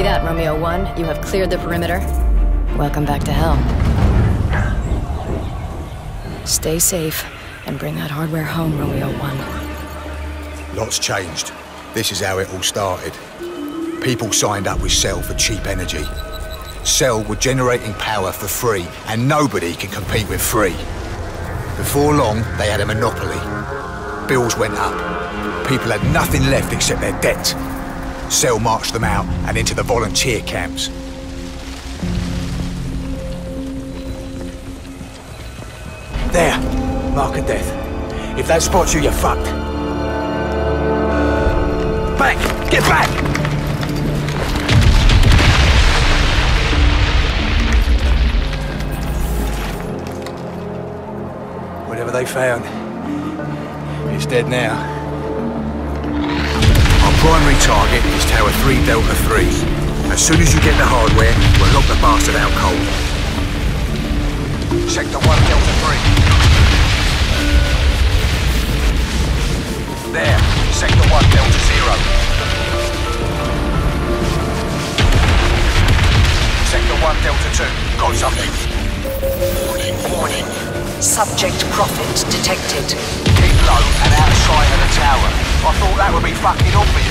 Copy that, Romeo 1. You have cleared the perimeter. Welcome back to hell. Stay safe and bring that hardware home, Romeo 1. Lots changed. This is how it all started. People signed up with Cell for cheap energy. Cell were generating power for free, and nobody can compete with free. Before long, they had a monopoly. Bills went up. People had nothing left except their debt. Cell marched them out and into the volunteer camps. There, mark of death. If that spots you, you're fucked. Back! Get back! Whatever they found, it's dead now. Primary target is Tower 3 Delta 3. As soon as you get the hardware, we'll lock the bastard out cold. Check the 1 Delta 3. There, Sector 1 Delta 0. Sector 1 Delta 2, got something. Warning, warning. Subject Prophet detected. Keep low and out of sight of the tower. I thought that would be fucking obvious.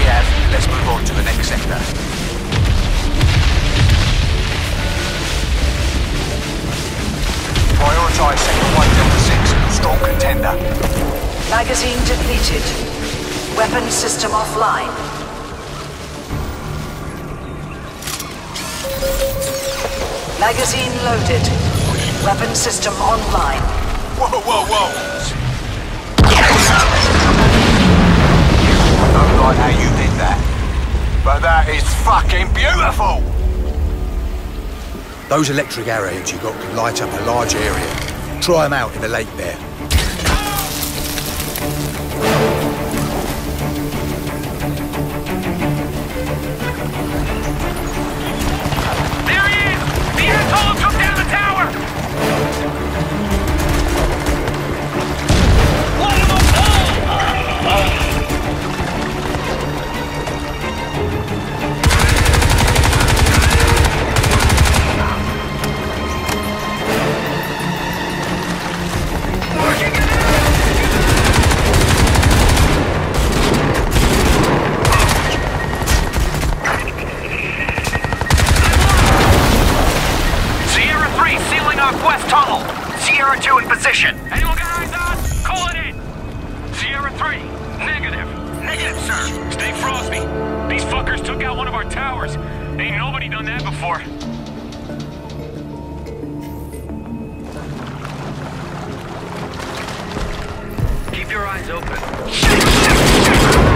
We have. Let's move on to the next sector. Prioritise Sector 1 Delta 6. Strong contender. Magazine depleted. Weapon system offline. Magazine loaded. Weapon system online. Whoa, whoa, whoa! I don't like how you did that. But that is fucking beautiful! Those electric arrowheads you got can light up a large area. Try them out in the lake. There West Tunnel. Sierra 2 in position. Anyone got eyes on? Uh, call it in. Sierra 3, negative. Negative, sir. Stay frosty. These fuckers took out one of our towers. Ain't nobody done that before. Keep your eyes open.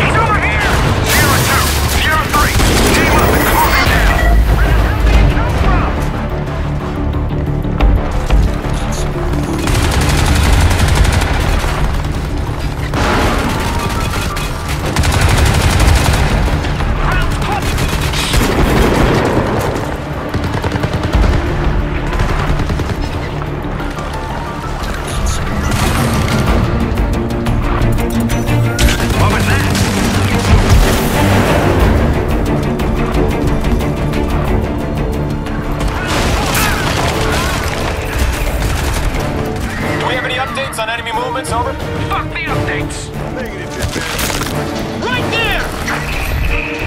on enemy movements, over? Fuck the updates! Negative, Right there!